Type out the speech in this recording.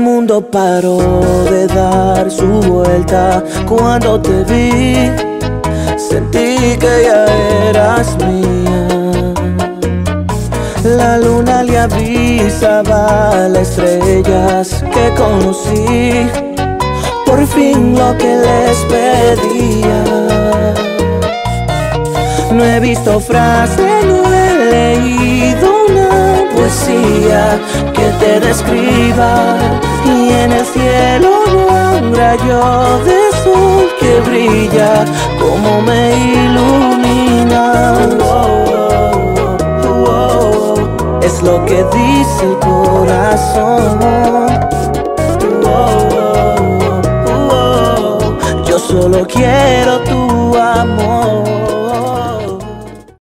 mundo paró de dar su vuelta cuando te vi. Sentí que ya eras mía. La luna le avisaba a las estrellas que conocí. Por fin lo que les pedía. No he visto frase, no describa. Y en el cielo un rayo de sol que brilla como me ilumina. es lo que dice el corazón. yo solo quiero tu amor.